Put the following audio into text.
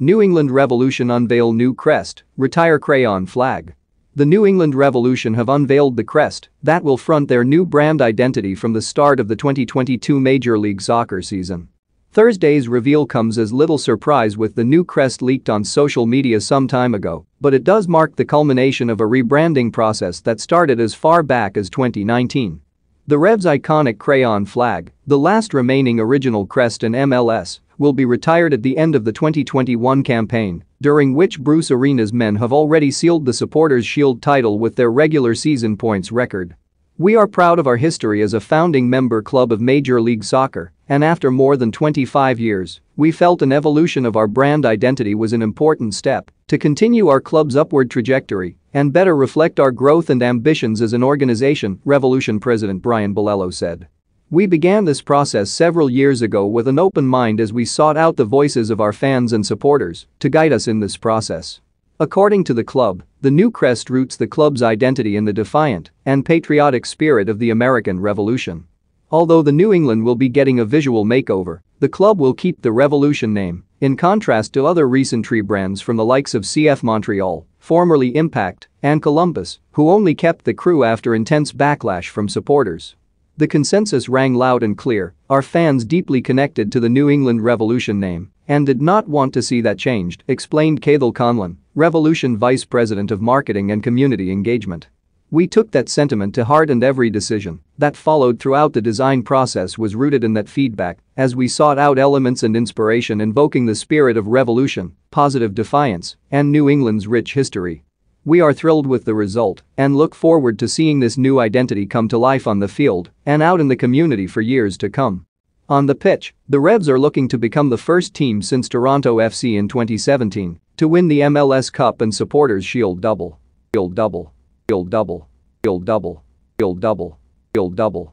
New England Revolution unveil new crest, retire crayon flag. The New England Revolution have unveiled the crest that will front their new brand identity from the start of the 2022 Major League Soccer season. Thursday's reveal comes as little surprise with the new crest leaked on social media some time ago, but it does mark the culmination of a rebranding process that started as far back as 2019. The Revs' iconic crayon flag, the last remaining original crest in MLS, will be retired at the end of the 2021 campaign, during which Bruce Arena's men have already sealed the Supporters' Shield title with their regular season points record. We are proud of our history as a founding member club of Major League Soccer, and after more than 25 years, we felt an evolution of our brand identity was an important step to continue our club's upward trajectory and better reflect our growth and ambitions as an organization, Revolution President Brian Bilello said. We began this process several years ago with an open mind as we sought out the voices of our fans and supporters to guide us in this process. According to the club, the new crest roots the club's identity in the defiant and patriotic spirit of the American Revolution. Although the New England will be getting a visual makeover, the club will keep the Revolution name, in contrast to other recent tree brands from the likes of CF Montreal, formerly Impact, and Columbus, who only kept the crew after intense backlash from supporters. The consensus rang loud and clear, our fans deeply connected to the New England Revolution name and did not want to see that changed, explained Cathal Conlon, Revolution Vice President of Marketing and Community Engagement. We took that sentiment to heart and every decision that followed throughout the design process was rooted in that feedback as we sought out elements and inspiration invoking the spirit of revolution, positive defiance, and New England's rich history. We are thrilled with the result and look forward to seeing this new identity come to life on the field and out in the community for years to come. On the pitch, the Revs are looking to become the first team since Toronto FC in 2017 to win the MLS Cup and Supporters Shield double. Shield double. Shield double. Shield double. Shield double. Shield double.